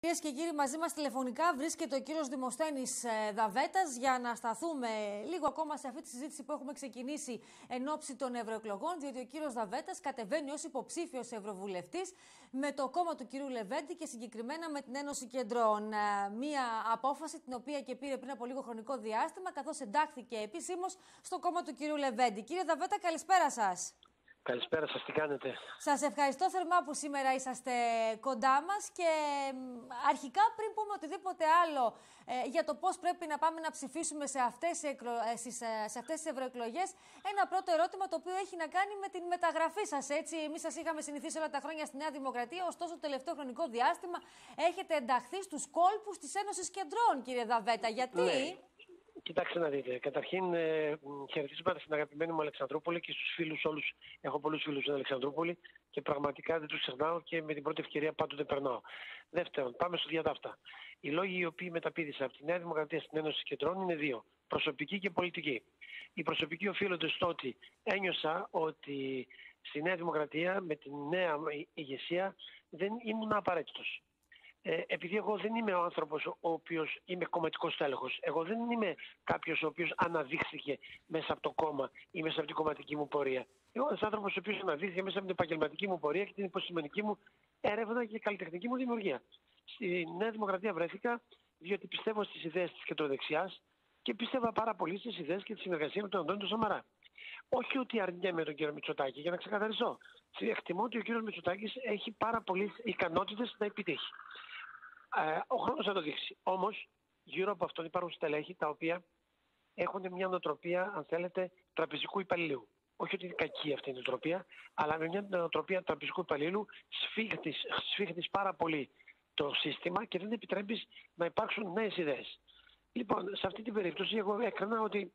Κυρίες και κύριοι, μαζί μας τηλεφωνικά βρίσκεται ο κύριος Δημοσθένης ε, Δαβέτας για να σταθούμε λίγο ακόμα σε αυτή τη συζήτηση που έχουμε ξεκινήσει εν ώψη των ευρωεκλογών. Διότι ο κύριος Δαβέτας κατεβαίνει ως υποψήφιος ευρωβουλευτής με το κόμμα του κυρίου Λεβέντη και συγκεκριμένα με την Ένωση Κεντρών. Ε, μία απόφαση την οποία και πήρε πριν από λίγο χρονικό διάστημα, καθώς εντάχθηκε επισήμως στο κόμμα του κυρίου Λεβέντη. Κύριε Δαβέτα, καλησπέρα σας. Καλησπέρα σας, τι κάνετε; Σας ευχαριστώ θερμά που σήμερα είσαστε κοντά μας και αρχικά πριν πούμε οτιδήποτε άλλο ε, για το πώς πρέπει να πάμε να ψηφίσουμε σε αυτές, ε, στις, ε, σε αυτές τις ευρωεκλογές, ένα πρώτο ερώτημα το οποίο έχει να κάνει με την μεταγραφή σας. Έτσι, εμείς σας είχαμε συνηθίσει όλα τα χρόνια στη Νέα Δημοκρατία, ωστόσο το τελευταίο χρονικό διάστημα έχετε ενταχθεί στους κόλπους της Ένωσης Κεντρών, κύριε Δαβέτα. Γιατί... Ναι. Κοιτάξτε να δείτε. Καταρχήν, ε, χαιρετίσματα στην αγαπημένη μου Αλεξανδρούπολη και στους φίλους όλους. Έχω πολλούς φίλους στην Αλεξανδρούπολη και πραγματικά δεν τους ξεχνάω και με την πρώτη ευκαιρία πάντοτε περνάω. Δεύτερον, πάμε στο διατάφτα. Οι λόγοι οι οποίοι μεταπίδησα από τη Νέα Δημοκρατία στην Ένωση Κεντρών είναι δύο. Προσωπική και πολιτική. Οι προσωπικοί οφείλονται στο ότι ένιωσα ότι στη Νέα Δημοκρατία με τη νέα ηγεσία δεν ήμουν απαραίτητος ε, επειδή εγώ δεν είμαι ο άνθρωπος ο οποίος είμαι κομματικός τέλεχος. Εγώ δεν είμαι κάποιος ο οποίος αναδείχθηκε μέσα από το κόμμα ή μέσα από την κομματική μου πορεία. Εγώ είμαι ένας άνθρωπος ο οποίος αναδείχθηκε μέσα από την επαγγελματική μου πορεία και την υποσημενική μου έρευνα και καλλιτεχνική μου δημιουργία. Στη Νέα Δημοκρατία βρέθηκα διότι πιστεύω στις ιδέες της κεντροδεξιάς και πιστεύω πάρα πολύ στις ιδέες και τη συνεργασία με τον Αντώνη του Σαμαρά. Όχι ότι αρνιέμαι τον κύριο Μητσοτάκη, για να ξεκαθαριστώ. Εκτιμώ ότι ο κύριος Μητσοτάκης έχει πάρα πολλές ικανότητες να επιτύχει. Ε, ο χρόνος θα το δείξει. Όμως, γύρω από αυτόν υπάρχουν στελέχη τα οποία έχουν μια νοοτροπία, αν θέλετε, τραπεζικού υπαλλήλου. Όχι ότι είναι κακή αυτή η νοοτροπία, αλλά με μια νοοτροπία τραπεζικού υπαλλήλου σφίχνει πάρα πολύ το σύστημα και δεν επιτρέπεις να υπάρξουν νέες ιδέες. Λοιπόν, σε αυτή την περίπτωση, εγώ έκανα ότι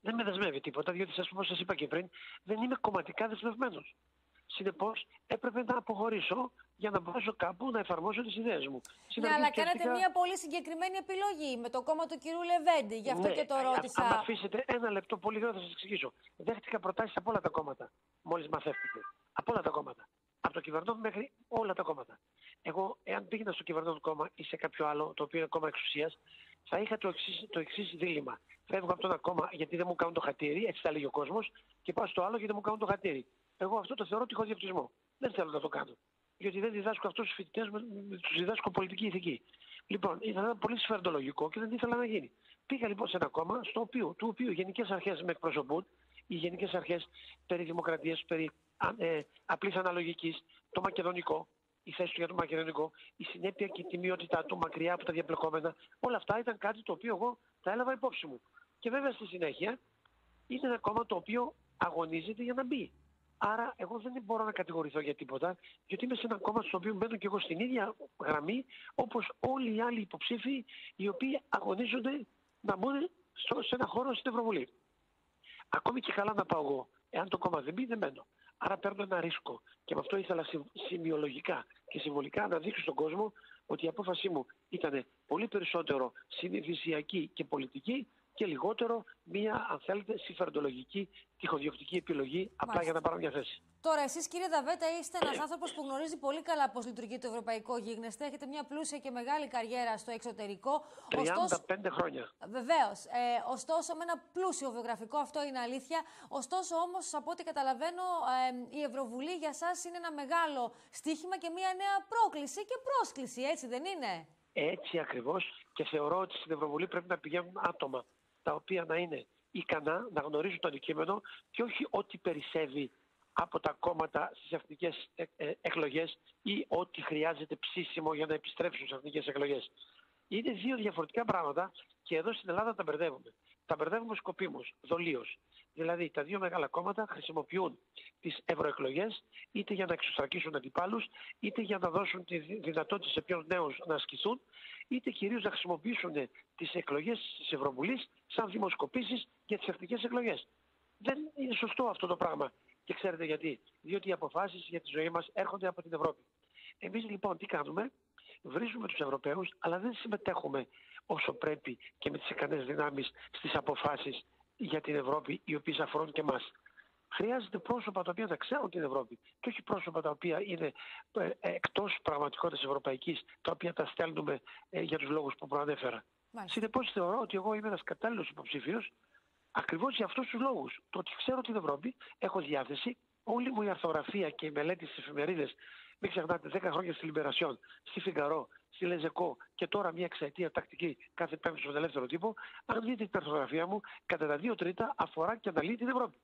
δεν με δεσμεύει τίποτα, διότι σα όπως σας είπα και πριν, δεν είμαι κομματικά δεσμευμένος. Συνεπώς, έπρεπε να αποχωρήσω για να μπορέσω κάπου να εφαρμόσω τις ιδέες μου. Ναι, αλλά κάνατε μια πολύ συγκεκριμένη επιλογή με το κόμμα του κυρίου Λεβέντη. Γι' αυτό ναι, και το ρώτησα. Αν αφήσετε ένα λεπτό, πολύ γρήγορα θα σας εξηγήσω. Δέχτηκα προτάσεις από όλα τα κόμματα. Μόλις μαθεύτηκε. Από όλα τα κόμματα. Από το κυβερνόν μέχρι όλα τα κόμματα. Εγώ, εάν πήγαινα στο κυβερνόν κόμμα ή σε κάποιο άλλο, το οποίο είναι κόμμα εξουσίας, θα είχα το εξής το εξής δίλημα. Φεύγω από το ένα κόμμα γιατί δεν μου κάνουν το χατήρι, έτσι θα λέγει ο κόσμος, και πάω στο άλλο γιατί δεν μου κάνουν το χατήρι. Εγώ αυτό το θεωρώ τυχοδιοκτισμό. Δεν θέλω να το κάνω. Γιατί δεν διδάσκω αυτούς τους φοιτητές, τους διδάσκω πολιτική ηθική. Λοιπόν, ήταν πολύ σφαιρντολογικό και δεν ήθελα να γίνει. Πήγα λοιπόν σε ένα κόμμα στο οποίο, του οποίου γενικές αρχές με εκπροσωπούν, οι γενικές αρχές περί δημοκρατίας, περί ε, απλής αναλογικής, το μακεδονικό, η θέση του για το μακεδονικό, η συνέπεια και η τιμιότητά του μακριά από τα διαπλεκόμενα, όλα αυτά ήταν κάτι το οποίο εγώ τα έλαβα υπόψη μου. Και βέβαια στη συνέχεια είναι ένα κόμμα το οποίο αγωνίζεται για να μπει. Άρα, εγώ δεν μπορώ να κατηγορηθώ για τίποτα, γιατί είμαι σε ένα κόμμα στο οποίο μπαίνω και εγώ στην ίδια γραμμή όπως όλοι οι άλλοι υποψήφοι οι οποίοι αγωνίζονται να μπουν σε ένα χώρο στην Ευρωβουλή. Ακόμη και καλά να πάω εγώ. Εάν το κόμμα δεν μπει, δεν μπαίνω. Άρα παίρνω ένα ρίσκο. Και με αυτό ήθελα σημειολογικά και συμβολικά να δείξω στον κόσμο ότι η απόφασή μου ήταν πολύ περισσότερο συνειδησιακή και πολιτική και λιγότερο μία, αν θέλετε, συμφεροντολογική τυχοδιοκτική επιλογή Μάλιστα. απλά για να πάρω μια θέση. Τώρα, εσείς κύριε Δαβέτα, είστε ένας άνθρωπος που γνωρίζει πολύ καλά πώς λειτουργεί το ευρωπαϊκό γίγνεσθε. Έχετε μια πλούσια και μεγάλη καριέρα στο εξωτερικό. 35 ωστόσο... χρόνια. Βεβαίως. Ε, ωστόσο, με ένα πλούσιο βιογραφικό, αυτό είναι αλήθεια. Ωστόσο, όμως, από ό,τι καταλαβαίνω, ε, η Ευρωβουλή για εσά είναι ένα μεγάλο στίχημα και μια νέα πρόκληση και πρόσκληση, έτσι δεν είναι; Έτσι ακριβώς. Και θεωρώ ότι στην Ευρωβουλή πρέπει να πηγαίνουν άτομα τα οποία να είναι ικανά να γνωρίζουν το αντικείμενο και όχι ό,τι περισσεύει από τα κόμματα στις εθνικές ε, ε, εκλογές ή ό,τι χρειάζεται ψήσιμο για να επιστρέψουν στις εθνικές εκλογές. Είναι δύο διαφορετικά πράγματα και εδώ στην Ελλάδα τα μπερδεύουμε. Τα μπερδεύουμε σκοπίμως, δολίως. Δηλαδή τα δύο μεγάλα κόμματα χρησιμοποιούν τις ευρωεκλογές είτε για να εξωστρακίσουν αντιπάλους, είτε για να δώσουν τη δυνατότητα σε ποιους νέους να ασκηθούν, είτε κυρίως να χρησιμοποιήσουν τις εκλογές της Ευρωβουλής σαν δημοσκοπήσεις για τις εθνικές εκλογές. Δεν είναι σωστό αυτό το πράγμα. Και ξέρετε γιατί. Διότι οι αποφάσεις για τη ζωή μας έρχονται από την Ευρώπη. Εμείς λοιπόν τι κάνουμε; Βρίζουμε τους Ευρωπαίους αλλά δεν συμμετέχουμε όσο πρέπει και με τις ικανές δυνάμεις στις αποφάσεις για την Ευρώπη οι οποίες αφορούν και εμάς. Χρειάζεται πρόσωπα τα οποία να ξέρουν την Ευρώπη και όχι πρόσωπα τα οποία είναι ε, εκτός πραγματικότητας ευρωπαϊκής, τα οποία τα στέλνουμε ε, για τους λόγους που προανέφερα. Συνεπώς θεωρώ ότι εγώ είμαι ένας κατάλληλος υποψήφιος ακριβώς για αυτούς τους λόγους. Το ότι ξέρω την Ευρώπη, έχω διάθεση, όλη μου η αρθογραφία και η μελέτη στι εφημερίδε, μην ξεχνάτε 10 χρόνια στη Λιμπερασιόν, στη Φιγκαρό, στη Λεζεκό και τώρα μια εξαετία τακτική κάθε πέμπτη στον ελεύθερο τύπο, αν δείτε την αρθογραφία μου, κατά τα δύο τρίτα αφορά και αναλύει την Ευρώπη.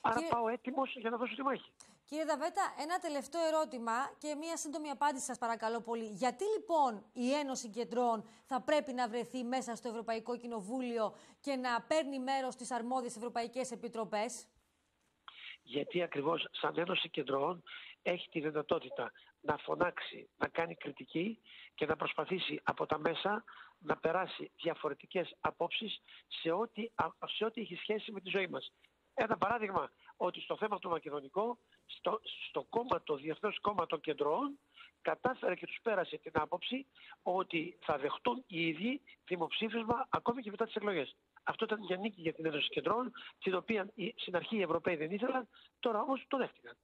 Άρα Κύριε... πάω έτοιμος για να δώσω τη μάχη. Κύριε Δαβέτα, ένα τελευταίο ερώτημα και μία σύντομη απάντηση σας παρακαλώ πολύ. Γιατί λοιπόν η Ένωση Κεντρών θα πρέπει να βρεθεί μέσα στο Ευρωπαϊκό Κοινοβούλιο και να παίρνει μέρος στις αρμόδιες ευρωπαϊκές επιτροπές; Γιατί ακριβώς σαν Ένωση Κεντρών έχει τη δυνατότητα να φωνάξει, να κάνει κριτική και να προσπαθήσει από τα μέσα να περάσει διαφορετικές απόψεις σε ό,τι, σε ό,τι έχει σχέση με τη ζωή μας. Ένα παράδειγμα, ότι στο θέμα του Μακεδονικό, στο, στο κόμμα, το Διεθνές Κόμμα των Κεντρών, κατάφερε και τους πέρασε την άποψη ότι θα δεχτούν οι ίδιοι δημοψήφισμα ακόμη και μετά τις εκλογές. Αυτό ήταν μια νίκη για την Ένωση Κεντρών, την οποία στην αρχή οι Ευρωπαίοι δεν ήθελαν, τώρα όμως το δέχτηκαν.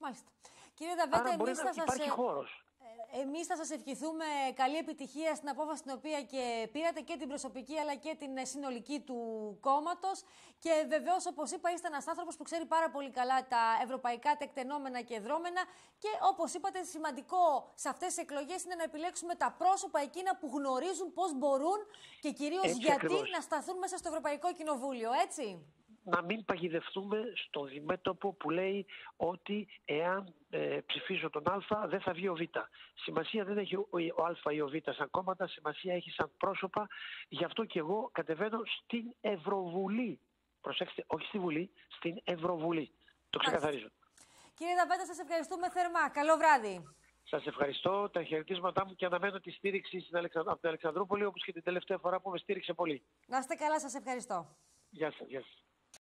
Μάλιστα. Κύριε Δαβέτα, εμείς θα σας... Υπάρχει χώρος. Εμείς θα σας ευχηθούμε καλή επιτυχία στην απόφαση την οποία και πήρατε και την προσωπική αλλά και την συνολική του κόμματος. Και βεβαίως όπως είπα είστε ένας άνθρωπος που ξέρει πάρα πολύ καλά τα ευρωπαϊκά τεκτενόμενα και δρόμενα. Και όπως είπατε σημαντικό σε αυτές τις εκλογές είναι να επιλέξουμε τα πρόσωπα εκείνα που γνωρίζουν πώς μπορούν και κυρίως γιατί να σταθούν μέσα στο Ευρωπαϊκό Κοινοβούλιο, έτσι να μην παγιδευτούμε στο διμέτωπο που λέει ότι εάν ε, ψηφίζω τον Α δεν θα βγει ο Β. Σημασία δεν έχει ο Α ή ο Β σαν κόμματα, σημασία έχει σαν πρόσωπα. Γι' αυτό και εγώ κατεβαίνω στην Ευρωβουλή. Προσέξτε, όχι στη Βουλή, στην Ευρωβουλή. Το ξεκαθαρίζω. Κύριε Δαβέτα, σας ευχαριστούμε θερμά. Καλό βράδυ. Σας ευχαριστώ. Τα χαιρετίσματά μου και αναμένω τη στήριξη στην από την Αλεξανδρούπολη, όπως και την τελευταία φορά που με στήριξε πολύ. Να είστε καλά, σας ευχαριστώ. Γεια σας. Γεια σας.